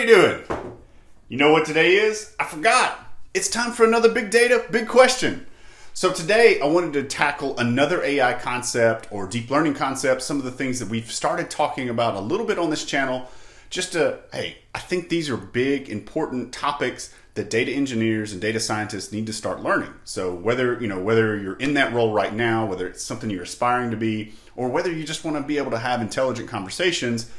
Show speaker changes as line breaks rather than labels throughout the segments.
you doing? You know what today is? I forgot. It's time for another big data, big question. So today I wanted to tackle another AI concept or deep learning concept, some of the things that we've started talking about a little bit on this channel. Just to, hey, I think these are big, important topics that data engineers and data scientists need to start learning. So whether, you know, whether you're in that role right now, whether it's something you're aspiring to be, or whether you just want to be able to have intelligent conversations,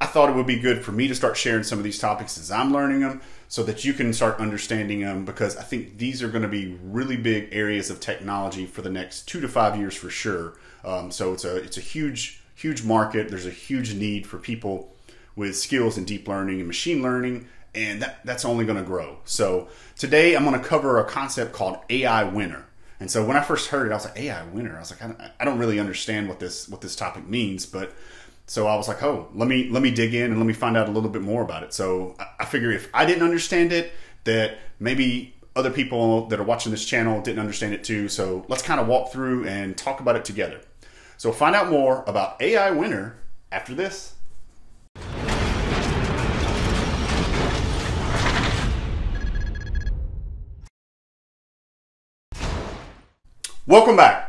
I thought it would be good for me to start sharing some of these topics as I'm learning them so that you can start understanding them because I think these are going to be really big areas of technology for the next two to five years for sure. Um, so it's a it's a huge huge market. There's a huge need for people with skills in deep learning and machine learning, and that, that's only going to grow. So today I'm going to cover a concept called AI winter. And so when I first heard it, I was like, AI winter. I was like, I don't, I don't really understand what this what this topic means, but so I was like, oh, let me let me dig in and let me find out a little bit more about it. So I, I figure if I didn't understand it, that maybe other people that are watching this channel didn't understand it too. So let's kind of walk through and talk about it together. So find out more about AI Winter after this. Welcome back.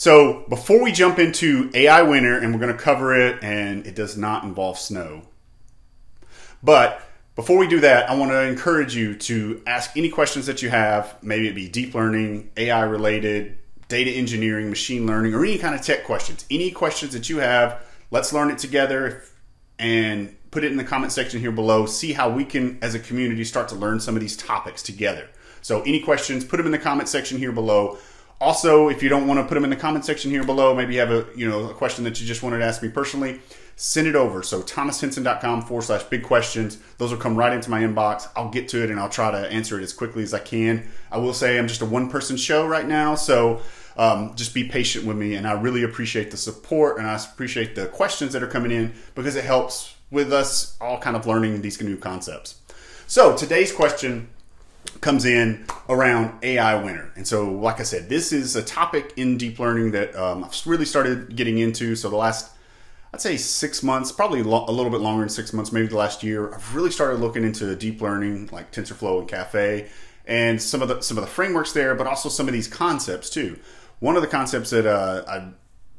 So before we jump into AI winter, and we're going to cover it, and it does not involve snow. But before we do that, I want to encourage you to ask any questions that you have. Maybe it be deep learning, AI related, data engineering, machine learning, or any kind of tech questions. Any questions that you have, let's learn it together and put it in the comment section here below. See how we can, as a community, start to learn some of these topics together. So any questions, put them in the comment section here below. Also, if you don't want to put them in the comment section here below, maybe you have a you know a question that you just wanted to ask me personally, send it over. So thomashenson.com forward slash big questions. Those will come right into my inbox. I'll get to it and I'll try to answer it as quickly as I can. I will say I'm just a one person show right now, so um, just be patient with me. And I really appreciate the support and I appreciate the questions that are coming in because it helps with us all kind of learning these new concepts. So today's question comes in around AI winter. And so, like I said, this is a topic in deep learning that um, I've really started getting into. So the last, I'd say six months, probably a little bit longer than six months, maybe the last year, I've really started looking into deep learning like TensorFlow and Caffe and some of the some of the frameworks there, but also some of these concepts too. One of the concepts that uh, I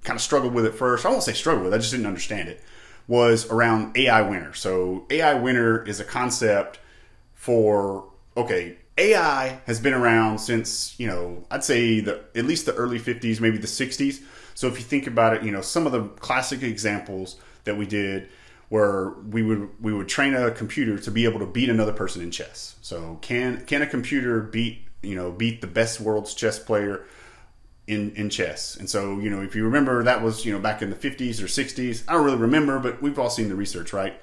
kind of struggled with at first, I won't say struggled with, I just didn't understand it, was around AI winter. So AI winter is a concept for okay, AI has been around since, you know, I'd say the at least the early 50s, maybe the 60s. So if you think about it, you know, some of the classic examples that we did where we would we would train a computer to be able to beat another person in chess. So can can a computer beat, you know, beat the best world's chess player in in chess? And so, you know, if you remember that was, you know, back in the 50s or 60s. I don't really remember, but we've all seen the research, right?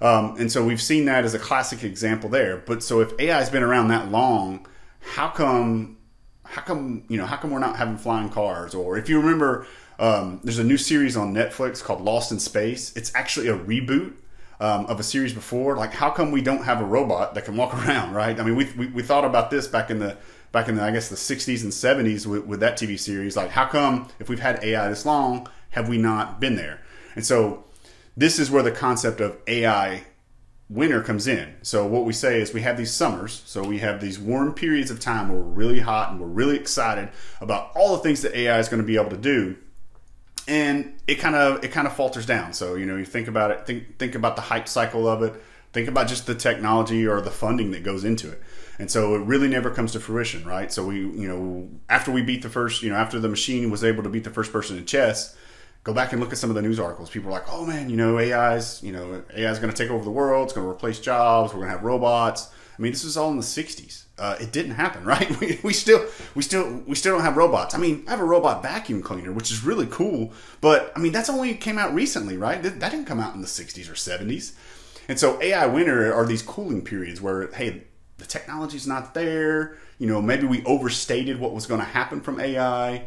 Um, and so we've seen that as a classic example there. But so if AI has been around that long, how come how come you know how come we're not having flying cars? Or if you remember, um, there's a new series on Netflix called Lost in Space. It's actually a reboot. Um, of a series before, like how come we don't have a robot that can walk around, right? I mean, we, we, we thought about this back in the back in the I guess the 60s and 70s with, with that TV series. Like, how come if we've had AI this long, have we not been there? And so this is where the concept of AI winter comes in. So what we say is we have these summers, so we have these warm periods of time where we're really hot and we're really excited about all the things that AI is going to be able to do. And it kind of it kind of falters down. So, you know, you think about it, think think about the hype cycle of it, think about just the technology or the funding that goes into it. And so it really never comes to fruition, right? So we, you know, after we beat the first, you know, after the machine was able to beat the first person in chess, go back and look at some of the news articles. People are like, "Oh man, you know, AI's, you know, AI is going to take over the world. It's going to replace jobs. We're going to have robots." I mean, this was all in the '60s. Uh, it didn't happen, right? We, we still, we still, we still don't have robots. I mean, I have a robot vacuum cleaner, which is really cool. But I mean, that's only came out recently, right? That, that didn't come out in the '60s or '70s. And so, AI winter are these cooling periods where, hey, the technology's not there. You know, maybe we overstated what was going to happen from AI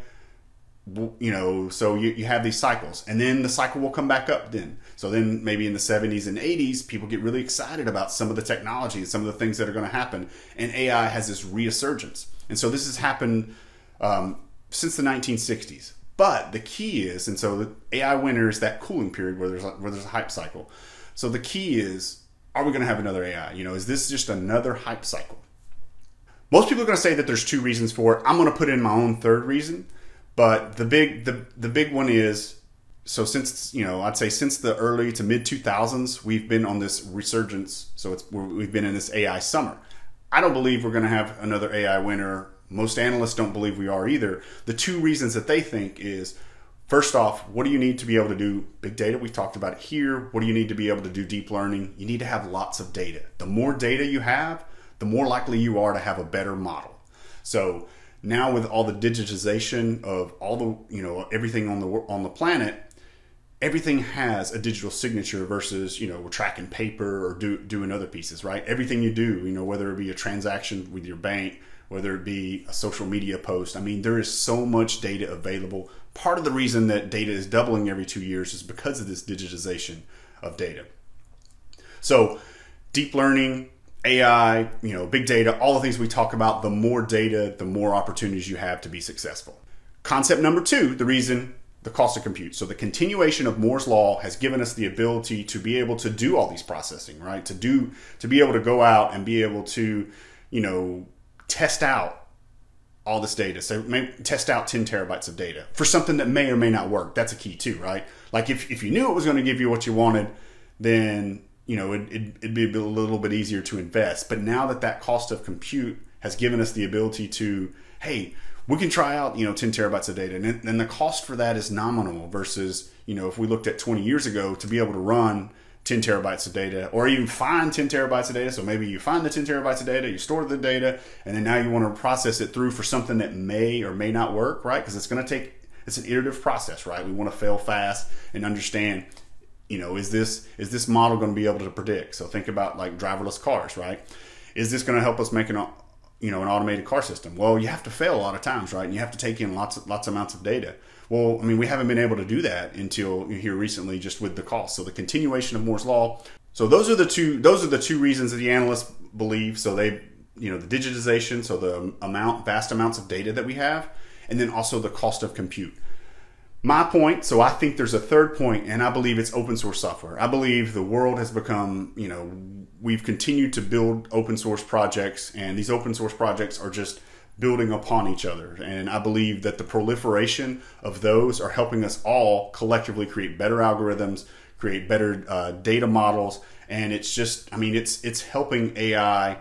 you know so you, you have these cycles and then the cycle will come back up then so then maybe in the 70s and 80s people get really excited about some of the technology and some of the things that are going to happen and ai has this resurgence and so this has happened um, since the 1960s but the key is and so the ai winter is that cooling period where there's where there's a hype cycle so the key is are we going to have another AI? You know, is this just another hype cycle? Most people are going to say that there's two reasons for it. I'm going to put in my own third reason, but the big the the big one is so since you know I'd say since the early to mid 2000s we've been on this resurgence. So it's we've been in this AI summer. I don't believe we're going to have another AI winter. Most analysts don't believe we are either. The two reasons that they think is First off, what do you need to be able to do big data? We talked about it here. What do you need to be able to do deep learning? You need to have lots of data. The more data you have, the more likely you are to have a better model. So now with all the digitization of all the, you know, everything on the on the planet, everything has a digital signature versus, you know, we're tracking paper or do, doing other pieces, right? Everything you do, you know, whether it be a transaction with your bank, whether it be a social media post. I mean, there is so much data available. Part of the reason that data is doubling every two years is because of this digitization of data. So, deep learning, AI, you know, big data, all the things we talk about, the more data, the more opportunities you have to be successful. Concept number two, the reason the cost of compute. So the continuation of Moore's law has given us the ability to be able to do all these processing, right? To do to be able to go out and be able to, you know, test out all this data. So may test out 10 terabytes of data for something that may or may not work. That's a key too, right? Like if, if you knew it was going to give you what you wanted, then you know it, it, it'd be a little bit easier to invest. But now that that cost of compute has given us the ability to, hey, we can try out you know 10 terabytes of data, and then the cost for that is nominal versus you know if we looked at 20 years ago to be able to run 10 terabytes of data, or even find 10 terabytes of data. So maybe you find the 10 terabytes of data, you store the data, and then now you want to process it through for something that may or may not work, right? Because it's going to take, it's an iterative process, right? We want to fail fast and understand, you know, is this, is this model going to be able to predict? So think about like driverless cars, right? Is this going to help us make an, you know, an automated car system? Well, you have to fail a lot of times, right? And you have to take in lots of, lots amounts of data. Well, I mean, we haven't been able to do that until here recently, just with the cost. So the continuation of Moore's law. So those are the two. Those are the two reasons that the analysts believe. So they, you know, the digitization, so the amount, vast amounts of data that we have, and then also the cost of compute. My point, so I think there's a third point, and I believe it's open source software. I believe the world has become, you know, we've continued to build open source projects, and these open source projects are just building upon each other. And I believe that the proliferation of those are helping us all collectively create better algorithms, create better uh, data models, and it's just, I mean, it's it's helping AI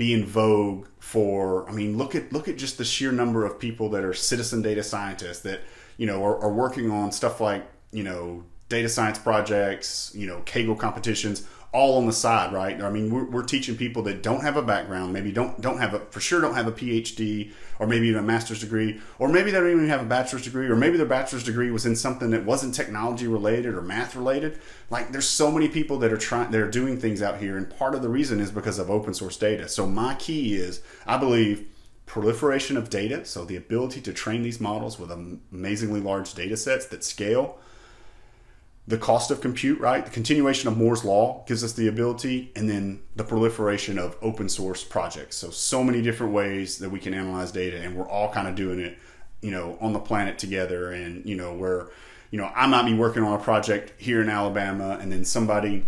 be in vogue for. I mean, look at look at just the sheer number of people that are citizen data scientists that you know are, are working on stuff like you know data science projects, you know, Kaggle competitions all on the side, right? I mean, we're, we're, teaching people that don't have a background, maybe don't don't have a for sure don't have a PhD or maybe even a master's degree, or maybe they don't even have a bachelor's degree, or maybe their bachelor's degree was in something that wasn't technology related or math related. Like, there's so many people that are trying, that are doing things out here, and part of the reason is because of open source data. So my key is, I believe. Proliferation of data, so the ability to train these models with amazingly large data sets that scale, the cost of compute, right? The continuation of Moore's law gives us the ability, and then the proliferation of open source projects. So, so many different ways that we can analyze data, and we're all kind of doing it, you know, on the planet together. And, you know, where, you know, I might be working on a project here in Alabama, and then somebody,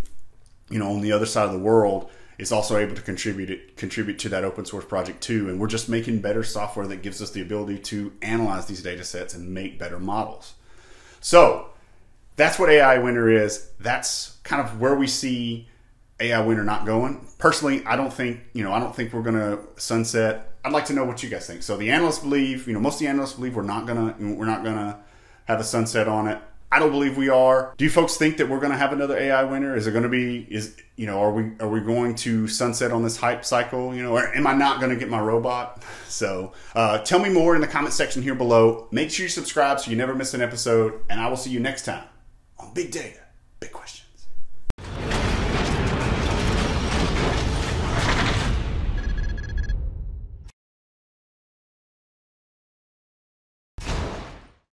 you know, on the other side of the world is also able to contribute it, contribute to that open source project too. And we're just making better software that gives us the ability to analyze these data sets and make better models. So, that's what AI winter is. That's kind of where we see AI winter not going. Personally, I don't think, you know, I don't think we're going to sunset. I'd like to know what you guys think. So the analysts believe, you know, most of the analysts believe we're not going to we're not going to have a sunset on it. I don't believe we are. Do you folks think that we're going to have another AI winter? Is it going to be is you know are we are we going to sunset on this hype cycle? You know, or am I not going to get my robot? So uh, tell me more in the comment section here below. Make sure you subscribe so you never miss an episode, and I will see you next time on big data, big question.